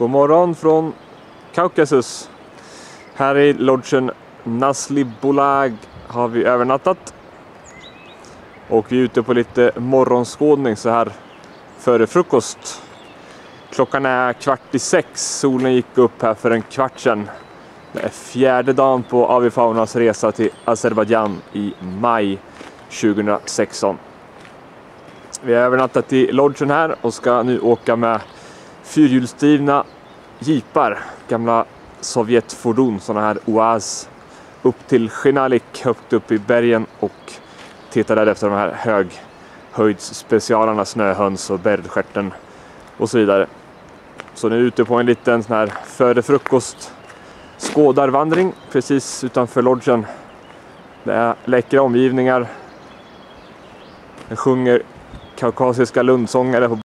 God morgon från Kaukasus. Här i lodgen Nasli Bolag har vi övernattat. Och vi är ute på lite morgonskådning så här före frukost. Klockan är kvart i sex. Solen gick upp här för en kvart sedan. Det är fjärde dagen på Avifaunas resa till Azerbajdzjan i maj 2016. Vi har övernattat i lodgen här och ska nu åka med fyrhjulsdrivna jeepar, gamla Sovjetfordon, sådana här OAZ, upp till Shinalik högt upp i bergen och tittar där efter de här höghöjdsspecialarna, snöhöns och bergstjärten och så vidare. Så nu är vi ute på en liten sån här före frukost skådarvandring precis utanför lodgen. Det är läckra omgivningar. Den sjunger kaukasiska lundsångare på